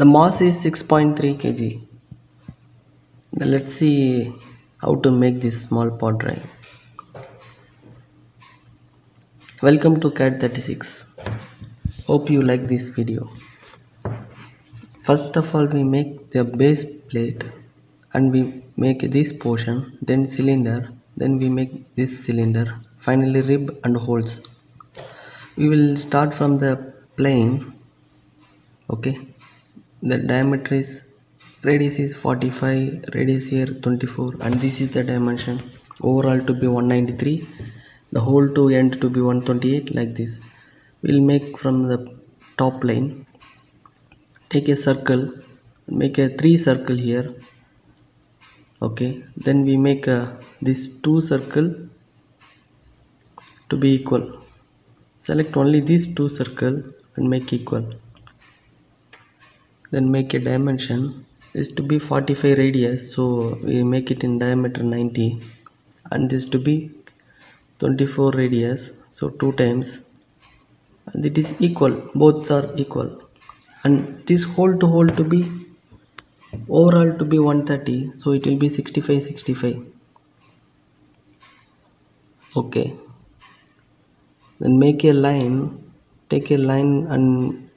the mass is 6.3 kg. Now let's see how to make this small part drawing welcome to CAD 36 hope you like this video. First of all we make the base plate and we make this portion then cylinder then we make this cylinder finally rib and holes. We will start from the plane okay the diameter is radius is 45 radius here 24 and this is the dimension. Overall to be 193 the whole to end to be 128 like this. We'll make from the top plane take a circle make a three circle here okay? Then we make a this two circle to be equal. Select only these two circle and make equal then make a dimension is to be 45 radius. So we make it in diameter 90 and this to be 24 radius. So two times. And it is equal. Both are equal. And this hole to hole to be overall to be 130 so it will be 65 65 okay. Then make a line take a line and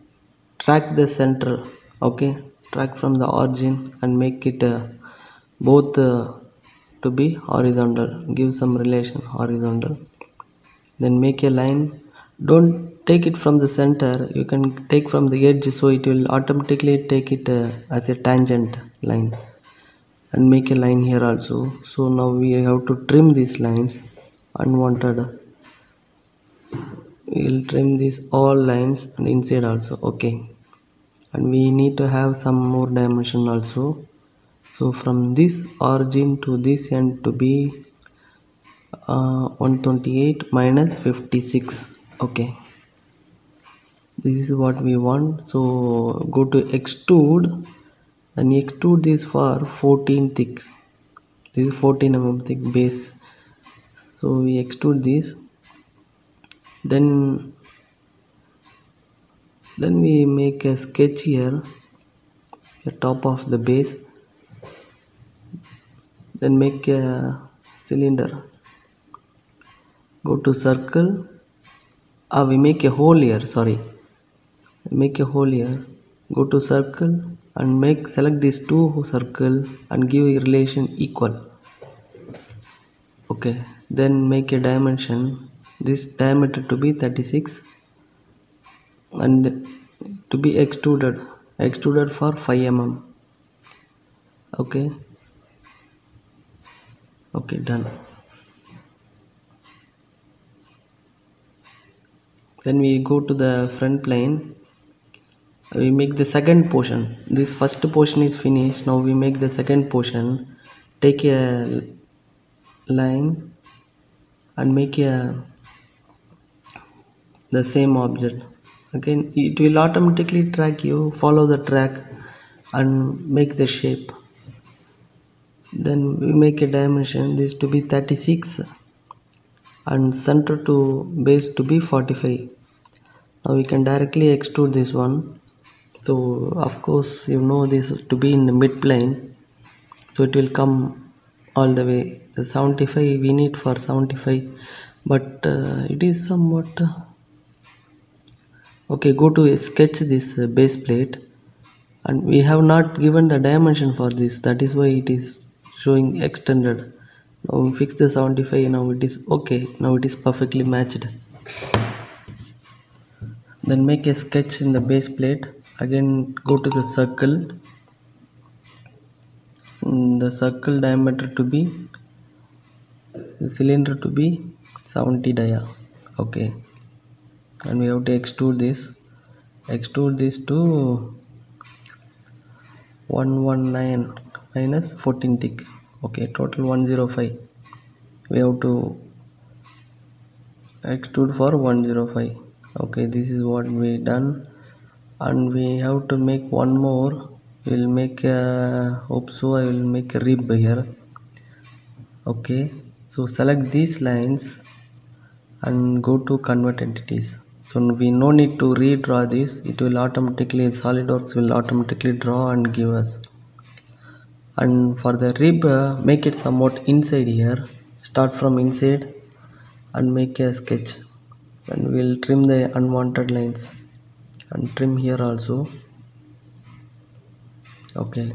track the center okay track from the origin and make it uh, both uh, to be horizontal. Give some relation horizontal. Then make a line. Don't take it from the center. You can take from the edge so it will automatically take it uh, as a tangent line. And make a line here also. So now we have to trim these lines. Unwanted. We'll trim these all lines and inside also. Okay and we need to have some more dimension also. So from this origin to this end to be uh, 128 minus 56 okay. This is what we want. So go to extrude. And extrude this for 14 thick. This is 14 mm thick base. So we extrude this. Then then we make a sketch here the top of the base then make a cylinder. Go to circle. Ah we make a hole here sorry. Make a hole here. Go to circle and make select these two circle and give a relation equal. Okay then make a dimension. This diameter to be 36 and to be extruded extruded for 5 mm okay. Okay done. Then we go to the front plane. We make the second portion. This first portion is finished. Now we make the second portion. Take a line and make a the same object again it will automatically track you follow the track and make the shape. Then we make a dimension this to be 36 and center to base to be 45 now we can directly extrude this one. So of course you know this to be in the mid plane so it will come all the way. The 75 we need for 75 but uh, it is somewhat okay go to sketch this uh, base plate. And we have not given the dimension for this. That is why it is showing extended. Now we fix the 75 now it is okay. Now it is perfectly matched. Then make a sketch in the base plate. Again go to the circle. Mm, the circle diameter to be the cylinder to be 70 dia. Okay and we have to extrude this. Extrude this to 119 minus 14 thick. Okay total 105 we have to extrude for 105 okay this is what we done. And we have to make one more. We'll make a hope so i will make a rib here. Okay so select these lines and go to convert entities so we no need to redraw this. It will automatically solidworks will automatically draw and give us. And for the rib uh, make it somewhat inside here. Start from inside and make a sketch. And we'll trim the unwanted lines. And trim here also. Okay.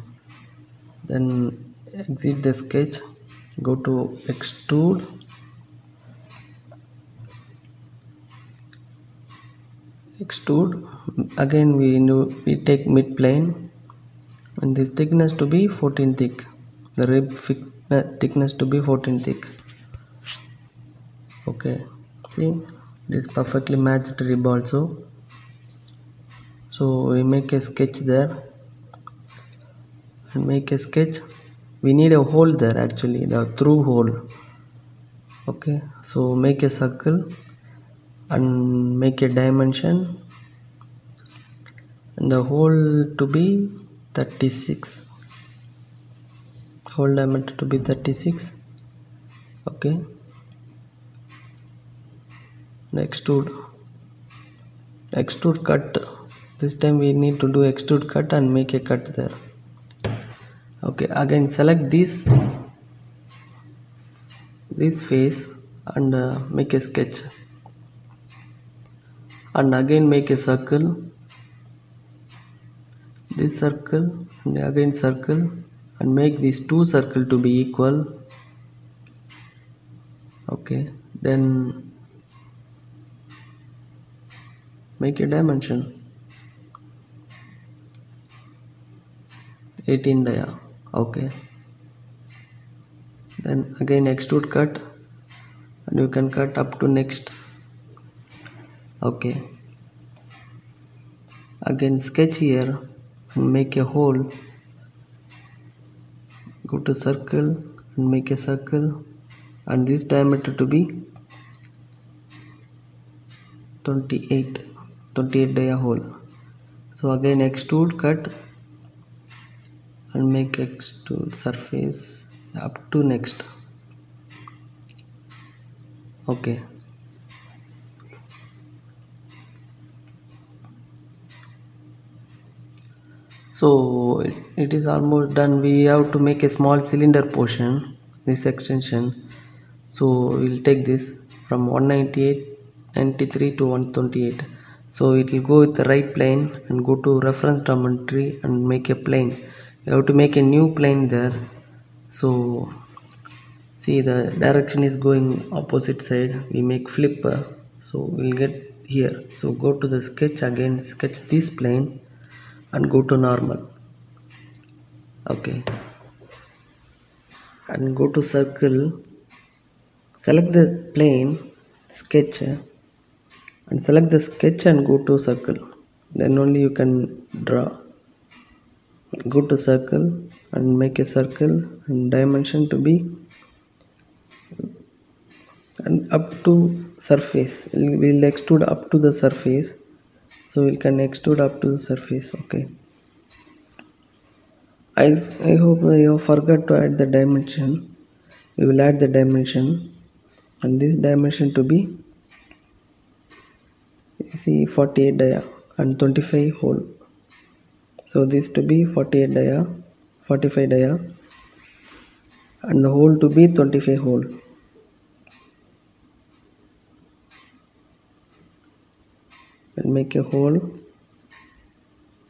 Then exit the sketch. Go to extrude extrude again we know we take mid plane. And this thickness to be 14 thick. The rib uh, thickness to be 14 thick. Okay. See? This perfectly matched rib also. So we make a sketch there. And make a sketch. We need a hole there actually the through hole. Okay. So make a circle and make a dimension. And the hole to be 36 hole diameter to be 36 okay. Next, extrude. Extrude cut. This time we need to do extrude cut and make a cut there. Okay again select this this face and uh, make a sketch and again make a circle. This circle and again circle and make these two circle to be equal. Okay then make a dimension. 18 dia. Okay. Then again extrude cut. And you can cut up to next okay. Again sketch here. And make a hole. Go to circle and make a circle. And this diameter to be 28 28 dia hole so again extrude cut. And make extrude surface up to next. Okay so it, it is almost done. We have to make a small cylinder portion this extension. So we'll take this from 198 93 to 128 so it will go with the right plane and go to reference geometry and make a plane. You have to make a new plane there. So see the direction is going opposite side. We make flip so we'll get here. So go to the sketch again. Sketch this plane and go to normal. Okay. And go to circle select the plane sketch and select the sketch and go to circle. Then only you can draw. Go to circle and make a circle and dimension to be and up to surface. We'll extrude up to the surface so we can extrude up to the surface okay. I, I hope you forgot to add the dimension. We will add the dimension and this dimension to be see 48 dia and 25 hole so this to be 48 dia 45 dia and the hole to be 25 hole and make a hole.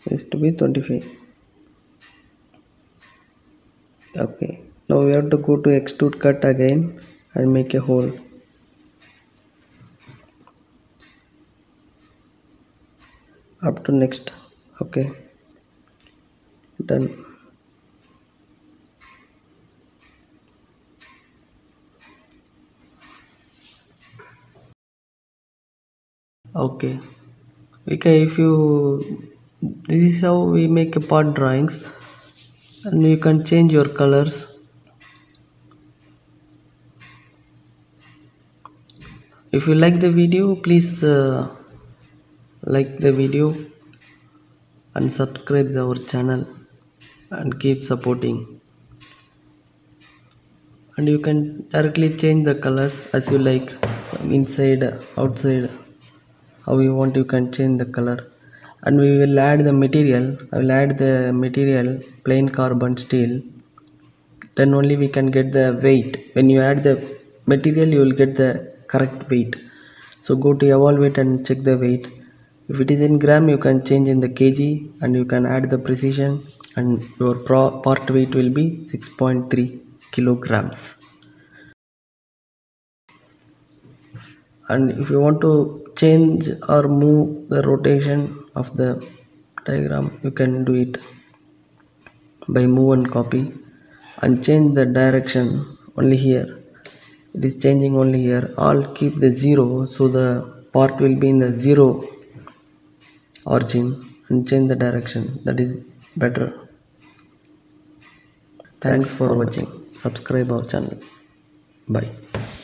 Is to be 25 okay. Now we have to go to extrude cut again and make a hole. Up to next. Okay. Done. Okay okay if you this is how we make a part drawings. And you can change your colors. If you like the video please uh, like the video and subscribe our channel and keep supporting. And you can directly change the colors as you like inside outside how you want you can change the color. And we will add the material I will add the material plain carbon steel. Then only we can get the weight. When you add the material you will get the correct weight. So go to Evaluate and check the weight. If it is in gram you can change in the kg and you can add the precision and your part weight will be 6.3 kilograms and if you want to change or move the rotation of the diagram you can do it by move and copy and change the direction only here. It is changing only here. All keep the zero so the part will be in the zero origin and change the direction. That is better. Thanks for watching. Subscribe our channel. Bye